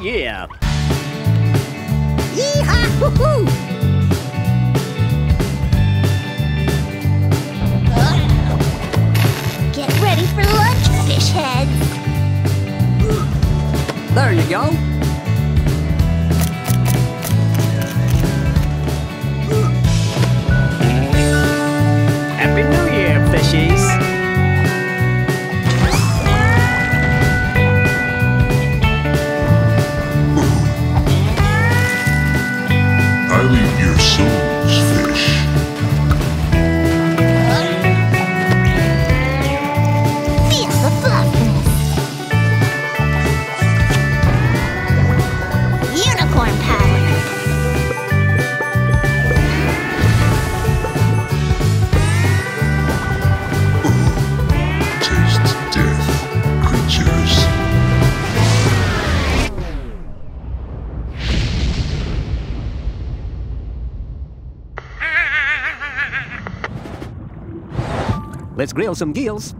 Year! Yee-haw-hoo-hoo! Get ready for lunch, fish heads! There you go. Let's grill some geels.